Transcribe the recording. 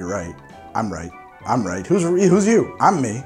you're right. I'm right. I'm right. Who's who's you? I'm me.